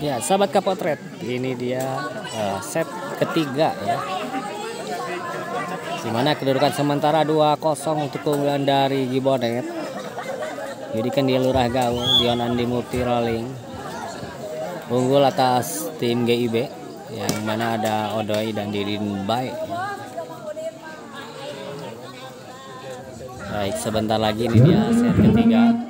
Ya, sahabat kapotret, ini dia uh, set ketiga ya. Di mana kedudukan sementara 2-0 untuk keunggulan dari Gibonet. Jadi kan dia Lurah Gaul, Dion Andi Rolling. Unggul atas tim GIB yang mana ada Odoi dan Didin Bay. Baik, sebentar lagi ini dia set ketiga.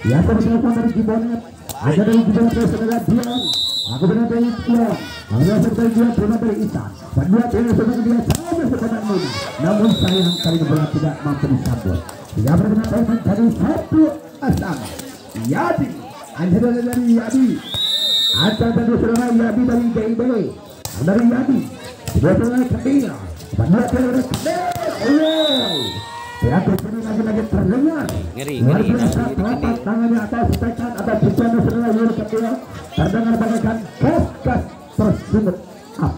yang Ya teman-teman dari Cibonet Ada dari Cibonet dari saudara Dion Aku benar dari Dion Aku benar dari Dion Terima dari Isa. Kedua dari saudara dia sama sebenarnya muda Namun sayang kali ini bola tidak mampu disambut. Tiga berbeda baik mencari satu asam Yadi. Ada dari Yadi Ada dari saudara Yadi dari JIB Dari Yadi. Kedua saudara Kedua Kedua saudara Kedua Ya, ini lagi-lagi terdengar. Ngeri, ngeri. Telapak tangan atas tekan atau bisian sebelah yuri kedua. Terdengar bagaikan kas-kas tersumut up.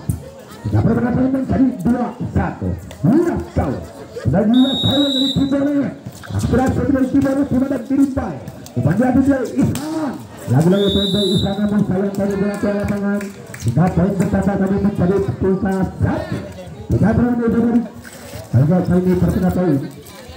Ya, perbedaan menjadi dua satu. Murah kau. Dan dua kau dari Cibonek. Aspirasi dari Cibonek kepada Girintai. Kepada dari Islam. Lagi-lagi pendek Islam memang sayang dari berapa lapangan. Sehingga poin pertama tadi menjadi tiga satu. Tidak berani dari Harga saya ini pertama.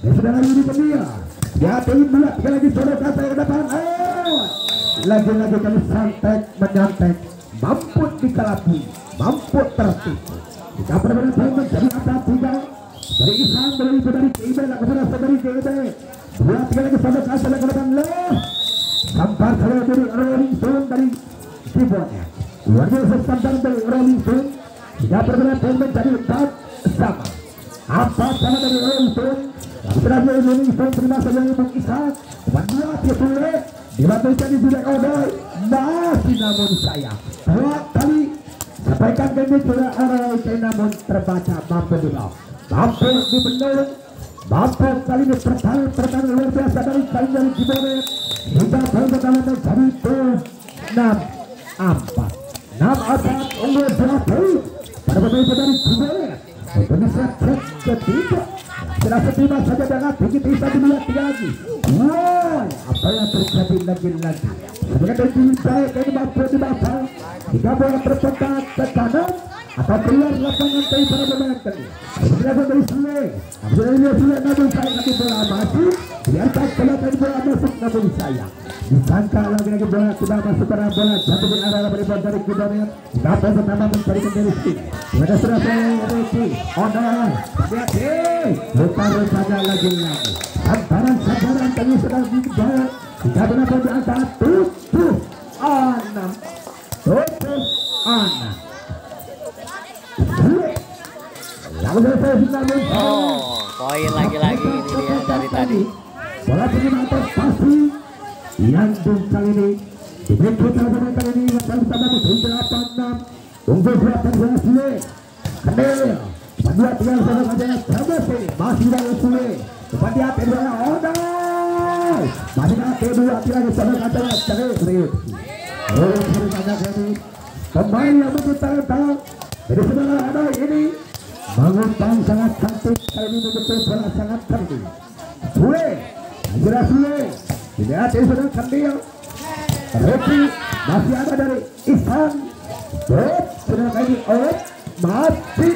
Dan sudah lagi di pendia. Ya, tim dua, tiga lagi sudah kata yang depan. Lagi-lagi kami santek menyantek. Mampu dikalapi. Mampu tertipu. Tiga berbeda poin menjadi apa tiga. Dari Isan, dari itu dari KIB, laku sudah dari KIB. Dua, tiga lagi sudah kata yang depan. Loh. Sampar saya dari Rolling Stone dari keyboardnya. Luar biasa sampar dari Rolling Stone. Tiga berbeda poin menjadi empat sama. Apa sama dari Rolling Stone? Terakhir Indonesia terima saja Ibu Ishak Kedua Pietule Dibantukan di Zulek Odoi Masih namun saya Dua kali Sampaikan ke sudah Odoi namun terbaca Mampu di bawah Mampu di benar Mampu kali ini pertahanan Pertahanan luar biasa dari kali dari Jibone Hingga poin pertama menjadi enam empat enam empat unggul poin pada pemain dari Jibone Indonesia ketiga sudah setiba saja dengan begitu bisa dilihat tiga lagi. Wow, apa yang terjadi lagi-lagi? Sebagai dari baik ini mampu dibaca. Tiga bola tercetak ke kanan atau keluar lapangan dari para pemain tadi. Kemudian dari Sule, dari Sule namun saya kaki bola masuk diangkat belakang bola masuk namun sayang disangka lagi-lagi bola sudah masuk ke dalam bola jatuh di arah rebound dari Gubernur Napa pertama mencari dari sini? Ada sudah Reki Ono Siati Lupakan saja lagi-lagi Sabaran-sabaran kami sudah dibayar Jika benar-benar diangkat Tutup. Enam tujuh enam Lalu saya sudah Oh, poin lagi-lagi ini dia dari tadi. Bola terima atas pasti yang kali ini diberi putar pada kali ini pertama tujuh delapan enam. Unggul delapan belas Sule. Kendel Kedua tiga sama saja ini masih dari Sule. Depan dia kedua Odai Masih dengan kedua tiga sama saja Terus serius Oh serius kali Pemain yang memutar tangan Jadi saudara ada ini. Mengutang sangat cantik. Kali ini betul bola sangat cantik. Sule Dilihat ini sudah kendil Reki masih ada dari Ihsan sudah kali up Masih.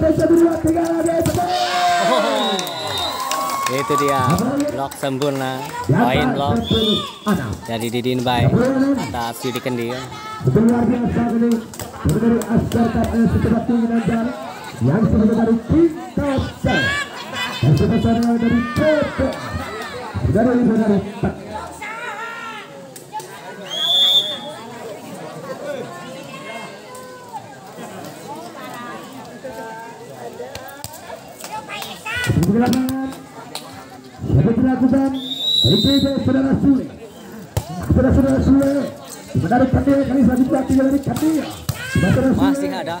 Bisa dua tiga lagi itu dia. Blok sempurna. Poin blok. 10 enam. dari Didin Bay. Atas Yudi Kendil. Luar biasa ini. Dari Askar KPS setelah tinggi dan. Yang sebelumnya dari King Kauser. Dan sebesarnya dari PP. Dari ibu dari Pak. Seperti lapangan. Seperti lakukan. Dari KP Saudara Sule. Saudara-saudara Sule. Menarik Kandia kali selanjutnya tinggal dari Kandia. Masih ada.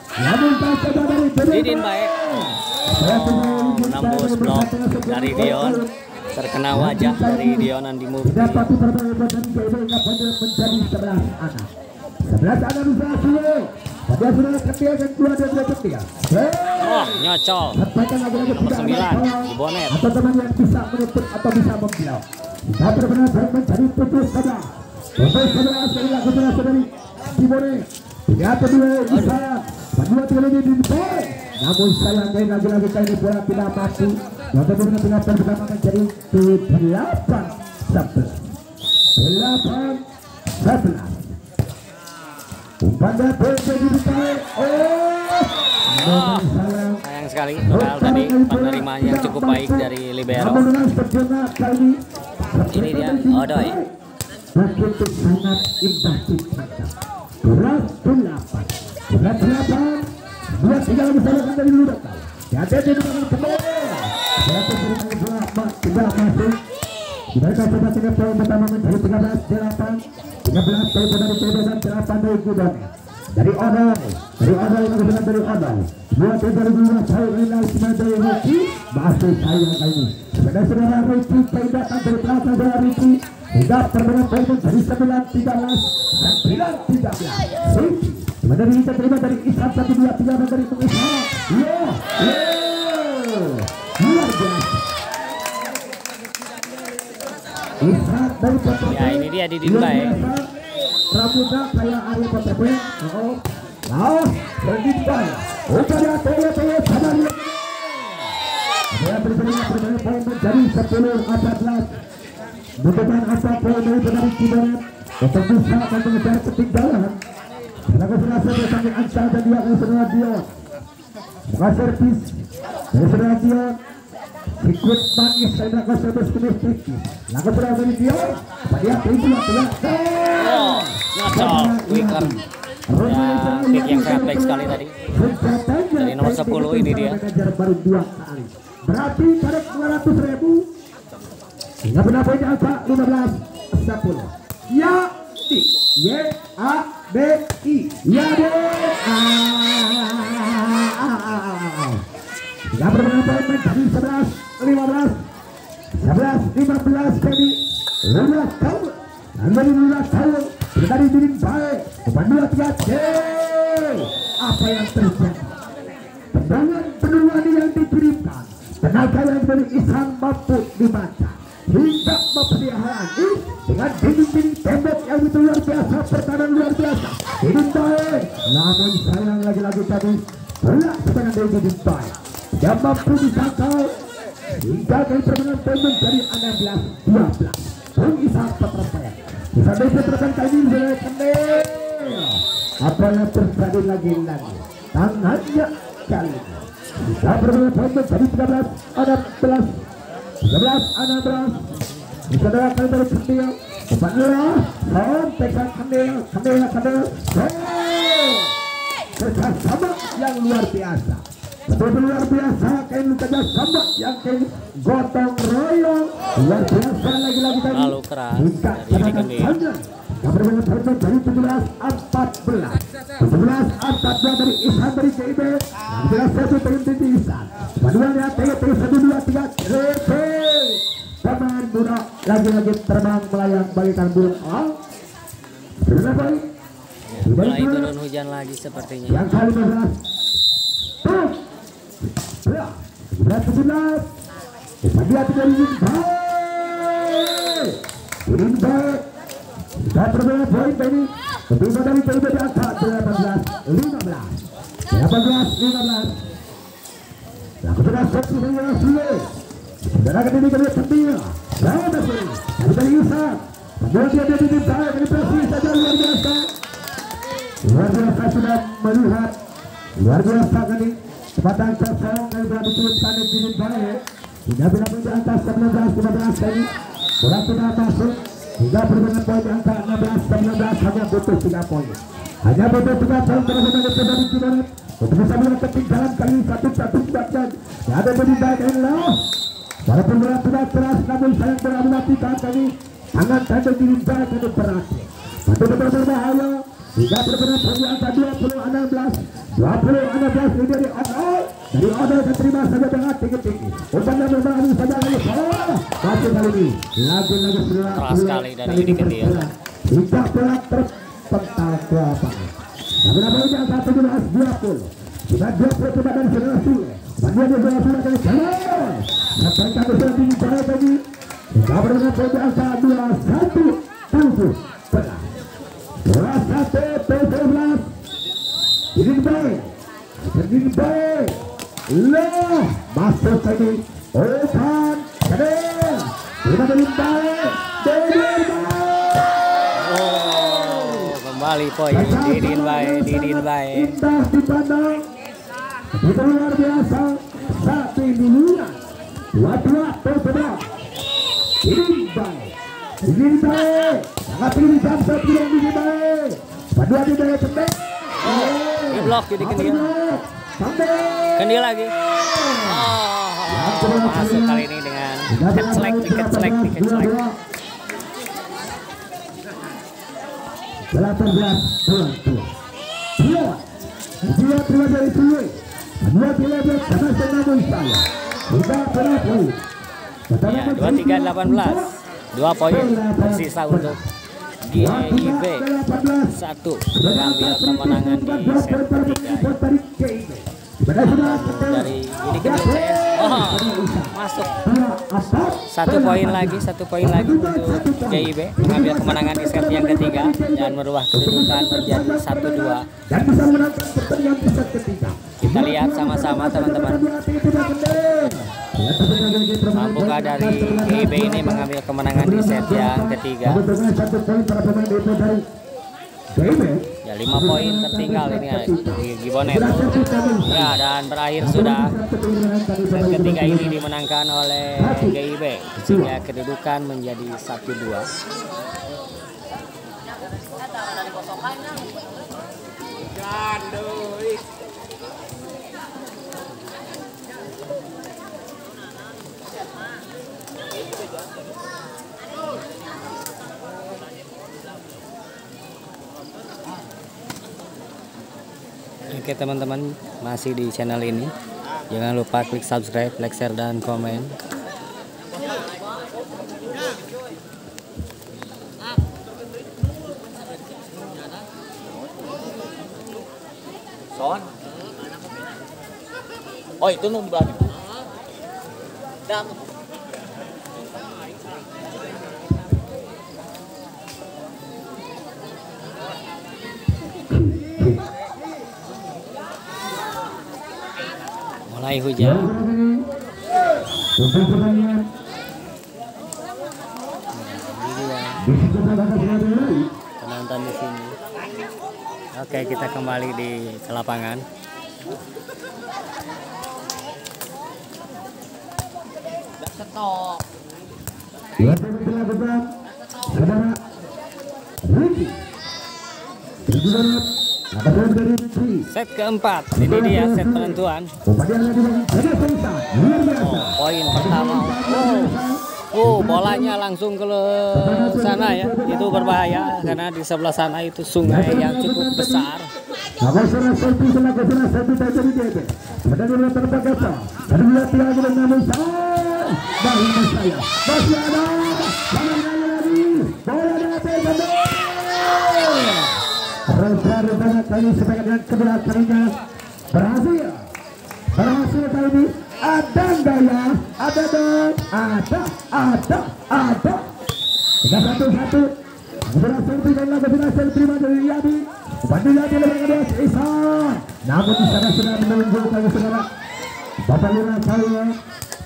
Didin unjuk menembus blok dari. Dion terkena wajah dari Dion Andi Mufti Dapati berbagai badan KIB yang pada menjadi 11 anak. 11 anak bisa Sule. Pada saudara Kandia dan dua dan dua Kandia. Hei. oh nyocol Nomor tidak ada sembilan, tolong. di bonet. Atau teman yang bisa menutup atau bisa membelau. Kita benar-benar mencari tujuh saja. Untuk saudara sekali lagi saudara saudari di bonet. Tiga kedua bisa. Kedua tiga lagi di bonet. Namun sayang kali lagi-lagi kali bola tidak. Yang pertama menjadi delapan sebelas. Delapan sebelas. Umpan depan. Oh. Namun sayang sayang sekali tadi penerimaan yang cukup baik dari Libero kali Ini dia, Odoy. begitu sangat indah dipandang berat delapan berat delapan dua tiga lagi salahkan dari ya coba tiga poin pertama menjadi 13 delapan 13 poin dari kebebasan delapan dari Gudang dari Odol dari Odol yang kebetulan dari Odol dua poin dari Gudang saya nilai sembilan dari Ricky masih sayang kali ini sebenarnya saudara Ricky poin datang dari belakang saudara Ricky hingga perbedaan poin menjadi 9 13 9 13 Ricky sebenarnya kita terima dari Ishak 1 2 3 dan dari Tung Ishak yo yo luar biasa. Ishak dari PTP Ya, ini dia Didin Bay. Rambutnya kayak Ari PTP Oh Nah, Didin Bay Upaya Toyo Toyo sadar ya Dia berbeda berbeda poin menjadi 10 14 Butuhkan apa poin dari dari Mengejar ketinggalan. Bersama dan dia akan servis dari Ikut manis saya nak Lagu dari Dia. Pintu yang telah nyocol quicker ya kick yang sangat baik sekali tadi. Dari nomor 10 ini dia. baru dua kali. Berarti tarik 200 ribu. Benar poinnya angka 15 10. Ya di Y A D I Ya D A Hingga benar poin menjadi 11 15 11 15 jadi Lula tahu dan dari Lula tahu dari diri baik umpan dua tiga Yeay. apa yang terjadi tendangan penuhan yang dikirimkan tenaga yang dari Ihsan mampu dibaca hingga mempelihara ini dengan dinding-dinding tembok yang itu luar biasa pertahanan luar biasa dinding baik namun sayang lagi-lagi tadi bola setengah dari dinding baik yang mampu disangkal hingga dari permainan poin menjadi 16 12 Bung Isa Petrapaya bisa diteruskan kali ini oleh Kendel apa yang terjadi lagi-lagi tangannya kali. Bisa permainan poin menjadi 13 16 13 16 bisa dalam kali dari Kendel Umpan Lula Sampaikan Kendel Kendel Kendel kerjasama yang luar biasa. Betul luar biasa kain kerja sama yang kain gotong royong. Luar biasa lagi-lagi tadi. Terlalu keras. Dari Kendil. Yang berbeda berbeda dari 17 14 17 14 dari Ihsan dari KIB yang jelas satu dari Titi Ihsan keduanya Tega Tega satu dua tiga pemain muda lagi-lagi terbang melayang bagikan burung baik mulai turun hujan lagi sepertinya yang kali belas tuh ya belas sebelas. ingin baik kita berbeda poin kedua dari angka 18 15 18 15 Lakukan seksi dengan sulit Saudara kediri kedua penting. Jauh masih. Ada dari Isa. Kemudian dia diminta dari presi saja luar biasa. Sudah melihat. Luar biasa kali. Dari di atas 19-15 kali. Bola sudah masuk. Hingga perbedaan poin di angka 16-19 hanya butuh 3 poin. Hanya butuh 3 poin terus dari dari Cibaret. Untuk bisa melihat ketinggalan kali satu-satu sebabkan. Yang ada di baik Allah. Walaupun bola sudah keras namun bola mematikan kali. Tangan tanda diri baik itu berhasil. Betul-betul berbahaya. Hingga benar-benar poin di angka 20-16. 20-16 ini dari Odol. Dari Odol terima saja dengan tinggi-tinggi. Umpannya berbahaya saja lagi. Oh, masih kali ini. Lagi-lagi sudah. Keras sekali dari Yudi Kendia. Hingga bola terpental ke lapangan. Namun apa ini angka 17-20. Sudah 20 coba dari saudara Sule. Bandia dia bola sudah dari jalan. Sampai kami sudah tinggi jalan lagi. Hingga benar poin di angka 21 tujuh belas. Bola satu tujuh belas. Ini baik. Ini baik. Loh, masuk lagi. Kembali Didin Didin. Sangat tinggi sampai tidak ini baik. Cendek. Di blok jadi Kendia. Kendia lagi. Oh, masuk kali ini dengan head select, tiket select, tiket select. Delapan belas dua dua. Dua. Dua dua dari Sului. Dua dua dari karena saya saya. Tiga pernah poin. Ya, 23-18. Dua poin tersisa untuk GIB satu mengambil kemenangan di set ketiga dari ini ke CS. Oh, masuk satu poin lagi, satu poin lagi untuk GIB mengambil kemenangan di set yang ketiga dan merubah kedudukan menjadi satu dua. Kita lihat sama-sama teman-teman. Mampukah dari GIB ini mengambil kemenangan di set yang ketiga? Satu. Ya lima poin tertinggal ini ya, di Gibonet. Ya dan berakhir sudah set ketiga ini dimenangkan oleh GIB sehingga kedudukan menjadi 1-2. Oke teman-teman masih di channel ini jangan lupa klik subscribe, like, share, dan komen. Son. Oh itu berani. Dam. Mulai hujan. Penonton di sini. Oke, kita kembali di ke lapangan. Ketok. Yang dilakukan saudara Ricky. Set keempat, ini dia set penentuan. Biasa. Poin pertama. Oh, oh, bolanya langsung ke sana ya. Itu berbahaya karena di sebelah sana itu sungai yang cukup besar. Namun sana selfie sana ke sana selfie tak jadi dia. Pada dia terbang ke sana. Dan dia tidak boleh namun saya. Bahu saya. Masih ada. Jangan lagi lagi. Bola dari Dede. Kali sebagai dengan kebenaran kalinya berhasil. Berhasil kali ini ada enggak ya? Ada dong. Ada, ada, ada. Tiga satu satu. Berhasil tidak lagi berhasil terima dari Yadi. Bandung lagi lebih kedua Isa. Namun di sana sudah menunggu kali saudara. Bapak Lura saya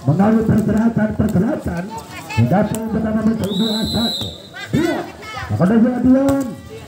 mengalami pergerakan-pergerakan hingga poin pertama dua satu. Dua. Kepada Dion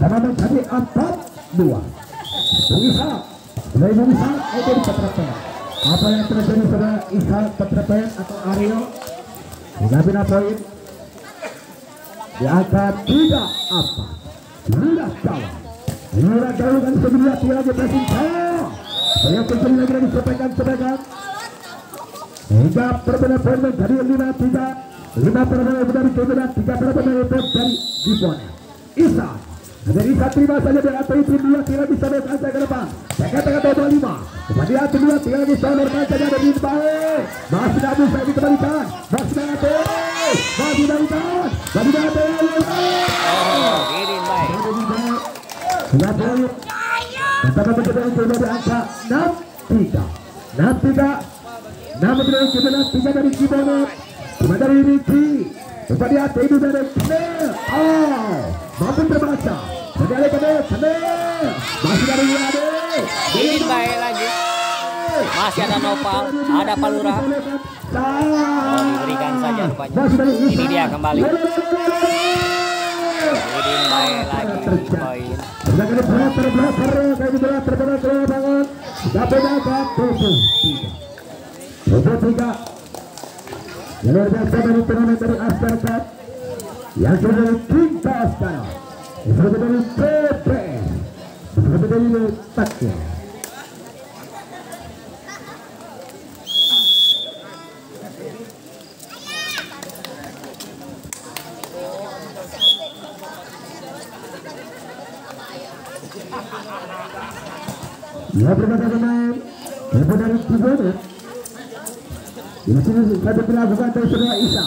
pertama menjadi empat dua Bung Isa mulai Bung itu di Petrapen apa yang terjadi pada Isa Petrapen atau Aryo tiga bina poin di angka tiga apa Lurah Jawa Lurah Jawa kan sebelumnya tiga lagi pressing saya saya kembali lagi lagi sepekan sepekan hingga perbedaan poin menjadi lima tiga lima perbedaan dari tiga perbedaan dari Gibone Isa Isa terima saja atas tim dua tidak bisa berkaca ke depan tengah-tengah total lima kemudian tim dua tidak bisa berkaca saja dari baik masih tidak bisa dikembalikan masih tidak ada masih ada masih tidak ada Oh, Didin baik. sudah poin pertama mencoba untuk dari angka enam tiga enam tiga enam mencoba kemudian tiga dari Kibono cuma dari Riki kemudian ini dari Knel oh mampu terbaca dari Knel Knel masih dari Yade Didin baik lagi. Masih ada Nopal, ada Palura. Oh, diberikan saja rupanya. Ini dia kembali. Didin baik lagi. Poin. Dapatnya ke tujuh tiga. Biasa dari turnamen dari. Yang sudah dari Cinta Aspara. Yang sudah dari TPS. Sudah dari Takya. Ya berbeda dengan Lepas dari Tibonet Di sini satu dilakukan dari saudara Isa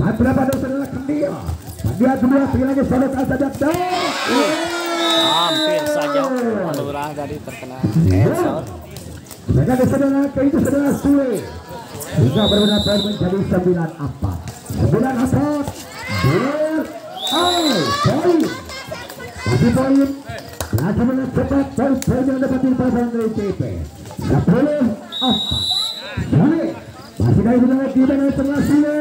4 delapan dosa adalah Kendia Kendia kedua sekali lagi Solok Asad Hampir saja Palura tadi terkena handsor. Mereka desa adalah ke itu saudara Sule Hingga poin menjadi 9 apa 9 apa Ber Oh Poin Masih poin. Lagi mencetak poin-poin yang dapat dipasang dari CP 10 apa Sule masih dari benar di mana setelah Sule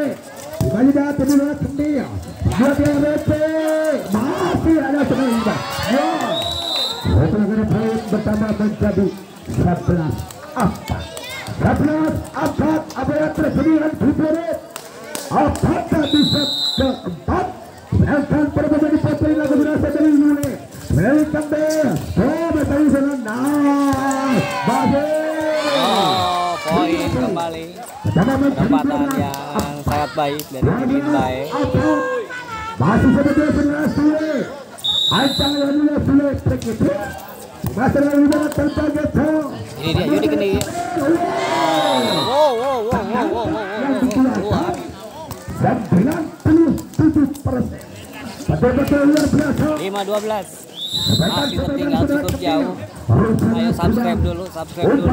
dua kendia dua dia RP masih ada imbang ya negara poin bertambah menjadi 11 apa 11 empat apa yang tersedia di Perit apakah bisa keempat Sedangkan perbedaan di putri lagu berasal dari Yule Welcome there Oh, bertanya sana. Nah, Bagus. Oh, poin kembali. Pertama menjadi Tempatan 12. yang sangat baik dari Didin baik. Masih seperti saudara Sule Ancang yang dulu Sule itu Masih lagi banget tertarget Ini dia, Kendi. Wow, wow, wow, wow, wow, wow, wow, wow. dikeluarkan 97 persen Betul-betul luar biasa 5-12. Masih tertinggal cukup jauh. Ayo subscribe dulu, subscribe dulu.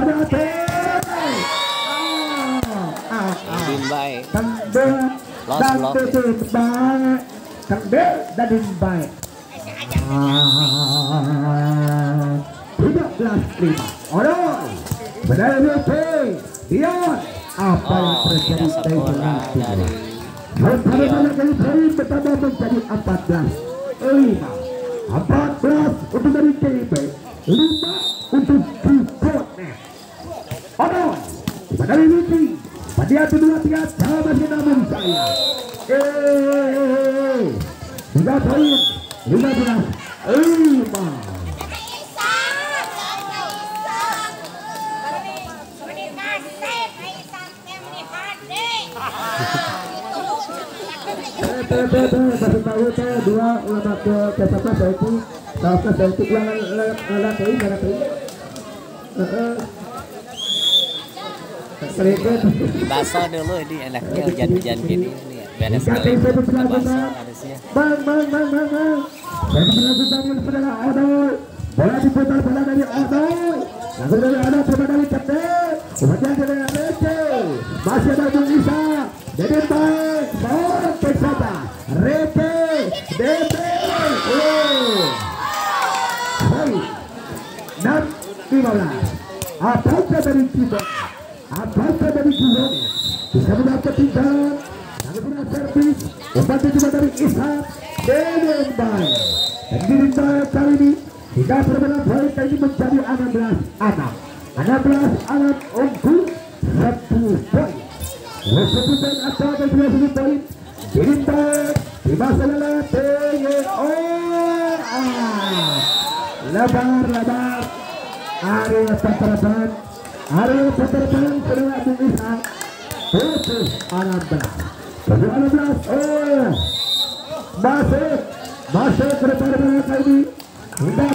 Lost dan titik baik Kendel dan Tiga belas lima Orang Benar BP Dion Apa yang terjadi dari Sementara banyak kali poin bertambah menjadi 14 5 14 untuk dari KIB 5 untuk Kikonet Odon dari Niki Hati-hati dua tiga jauh masih namun saya. Eh, tiga poin, lima belas, lima. Eh, teh, kasih tahu dua ulama ke saya itu, tahu ke saya itu lala teh. Sedikit. Baso dulu ini enaknya hujan-hujan gini nih. Beres sekali buka baso harusnya. Bang, bang, bang, bang, Odo. Bola diputar bola dari Odo. Langsung dari Odo coba dari. Kemudian dari Rece. Masih ada Bung Isa. Oh. Baik. Dan 15. Apakah dari kita? Apakah dari kita? Bisa mendapat tinggalan. Lalu punya servis. Umpan juga dari Ishak. Dede baik. Dan Girinda kali ini tidak berbeda poin ini menjadi 16 anak 16 anak unggul 10 poin Satu poin asal dan 20 poin Girinda di masa lelah oh ah. lebar lebar area penerapan area penerapan saudara Bung Ishak 7 16 7 16 oh masih masih ke depan sudah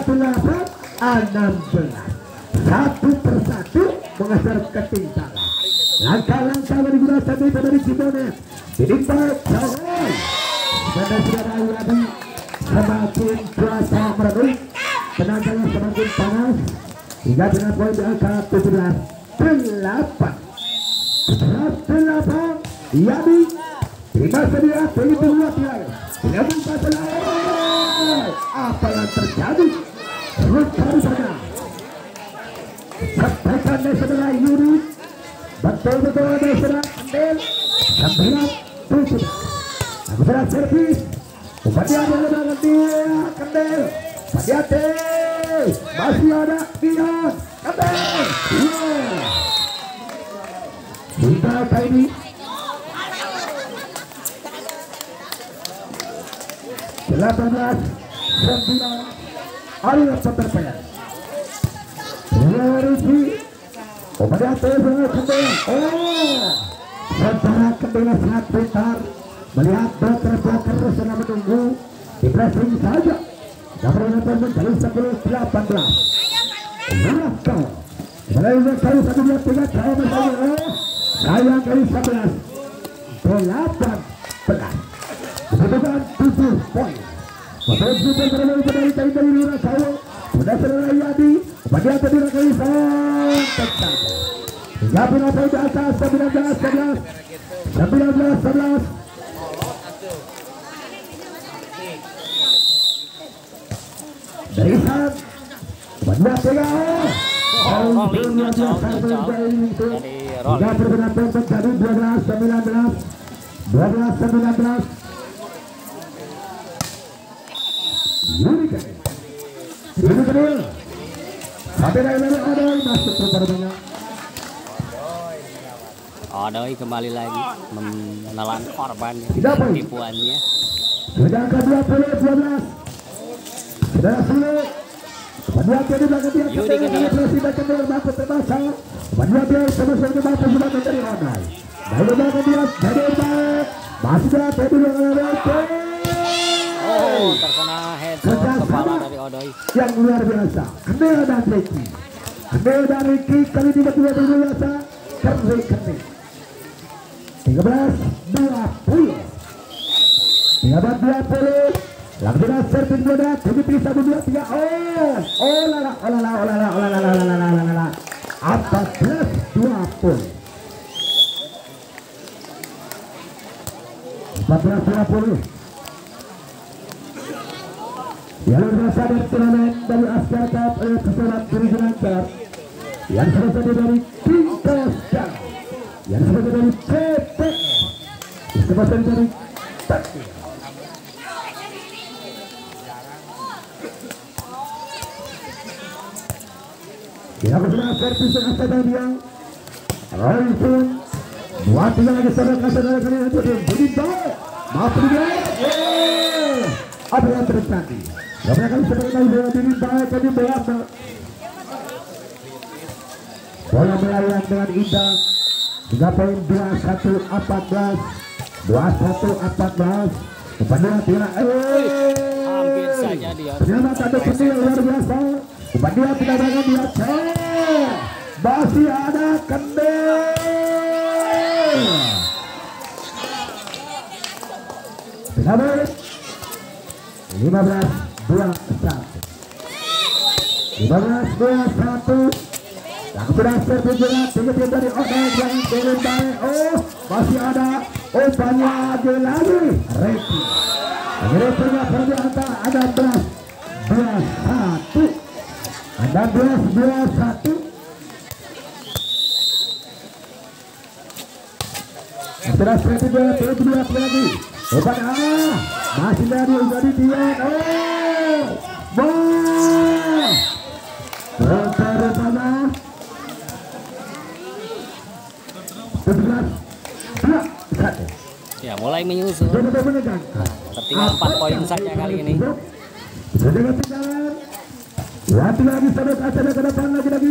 belas. Satu persatu mengejar ketinggalan. Langkah-langkah yang digunakan dari dari Cibonet. Ditimpa jauh pada saudara Yadi semakin cuaca meredup tenaganya semakin panas hingga dengan poin di angka 17 delapan 17 delapan Yadi terima sedia pilih dua tiang tidak bisa selesai. Apa yang terjadi? Rutan saja. Sampaikan dari Yuri. Betul-betul dari saudara Andel. Tujuh. Aku saudara servis. Upati ada lebaran dia. Kendel. Hati-hati. Masih ada. Yeah. Kita kali ini 18 9 Arya Peterpaya Riki Kepada atas Oh Melihat boker-boker sedang menunggu Di pressing saja Dapat menonton menjadi 10 18 Rakau Mulai kali satu dua tiga jauh bersama Oh Sayang kali 11 18 Kedudukan 7 poin. Potensi bergerak dari dari dari Lura Sawo. Sudah selesai Yadi. Yang tadi kali sampai saja. Pun apa di atas 19 11. 19 11. Rolling nyocok nyocok dari Hingga rolling. perbedaan poin menjadi 12 19. 12 19. Yuri Kadil. Yuri Kadil. Sampai dari dari Odoi masuk ke pertandingan. Odoi kembali lagi menelan korban tipuannya. Sudah ke 20 12. Sudah sulit. Padahal dia di belakang dia Yuri. Oh, terkena headshot kepala dari Odoi. yang luar biasa. Amel dan Ricky. Amel dan Ricky kali ini berdua luar biasa. Kering kering. 13 20. 13 20. Langsung servis muda. Tujuh pilih satu dua tiga. Oh, oh lala, oh lala, oh lala, oh lala, lala, lala, lala, lala. 14 20. 14 20. Yang berasal dari turnamen dari Asia Cup oleh pesulap Diri Lancar Yang selesai dari Dan Yang selesai dari Yang selesai dari Taki Yang yang asal dari yang Roy pun Dua tiga lagi saudara-saudara kalian untuk jadi baik. Maaf juga. Apa yang terjadi? Karena kali sebenarnya bola diri baik tadi bola Bola melayang dengan indah. Tiga poin dua satu empat belas. Dua satu empat belas. Kepada Tira. Eh, Hampir saja dia. Ternyata ada yang luar biasa. Tidak berangkat dia. Eh, Masih ada kendel. Baik. 15 2 1 15 2 1 yang sudah servis juga tinggi dari Odeng yang turun baik oh masih ada oh banyak lagi lagi Reki ini punya perjalanan ada belas dua satu ada belas dua satu sudah servis juga tinggi dua lagi Obat ah masih dari dari dia oh wah Rupanya sebelas dua satu. Ya, mulai menyusul. Tertinggal 4 poin saja kali ini. Sudah ketinggalan. Satu lagi saudara saudara ke depan lagi lagi.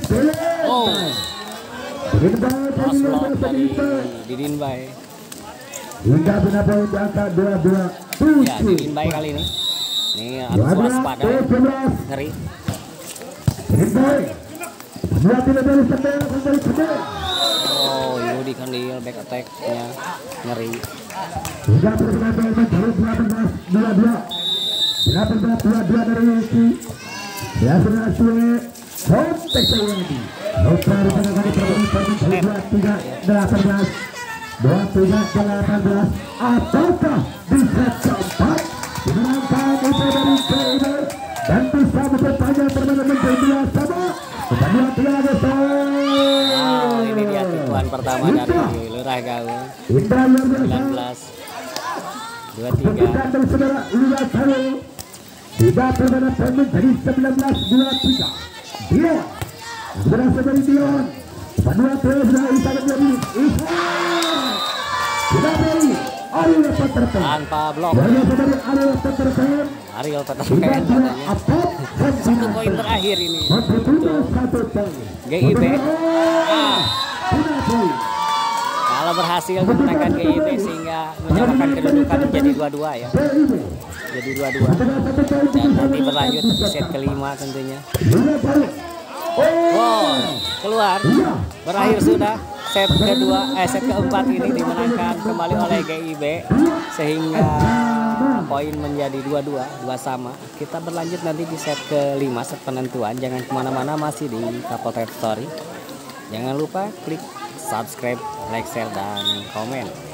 Oh, dari sedih. Didin Bay. Hingga benar poin di angka dua dua Ya, Didin tujuh. Bay kali ini. Ini harus waspada. Ngeri. Baik. Dua tidak dari sedih kembali sedih. Oh, Yudi Kandil back attack-nya ngeri. Hingga poin delapan belas dua dua. Delapan belas dua dua dari Yuki. Perbedaan poin menjadi dua tiga delapan belas. Dua tiga delapan belas. Apakah dimenangkan itu dari dan bisa memperpanjang permainan menjadi dua sama. Kedua tiga lagi ini dia tipuan pertama dari Lurah Gaul. Indah luar biasa. 19 23 Keputusan dari saudara Lula Saro Tiga permainan poin menjadi 19-23 Dion berasal dari Dion Kedua player sudah bisa menjadi Ihsan Tidak dari Ariel Peterson tanpa blok. Yang dari Ariel Peterson Ariel Peterson dua Apot satu poin terakhir ini. Mempertutup satu poin. GIB. Ah. Poin Berhasil memenangkan GIB sehingga menyamakan kedudukan menjadi 2-2 ya. Jadi 2-2. Sudah satu poin Dan nanti berlanjut di set kelima tentunya. Oh, keluar. Berakhir sudah set kedua, eh set keempat ini dimenangkan kembali oleh GIB sehingga poin menjadi 2-2, dua sama. Kita berlanjut nanti di set kelima set penentuan. Jangan ke mana-mana masih di Kapolter Story. Jangan lupa klik subscribe, like, share, dan komen.